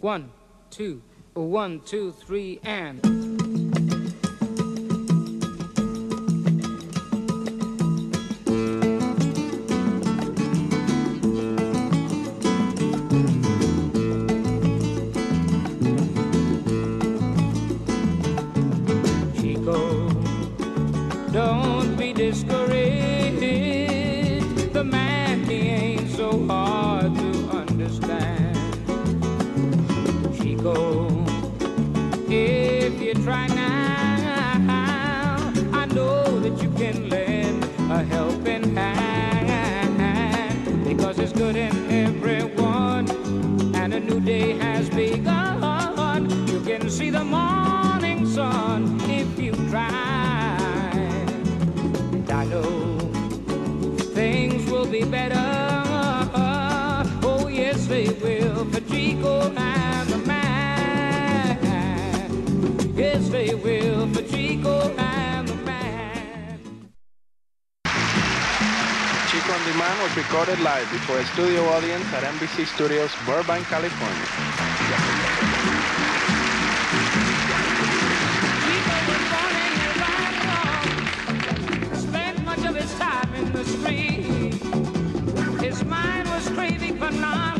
One, two, one, two, three, and. Chico, don't be discouraged. Because it's good in everyone, and a new day has begun. You can see the morning sun if you try. And I know things will be better. Oh, yes, they will for Chico and the man. Yes, they will for Chico Chico and the Man was recorded live before a studio audience at NBC Studios, Burbank, California. Spent much of his time in the street. His mind was craving for knowledge,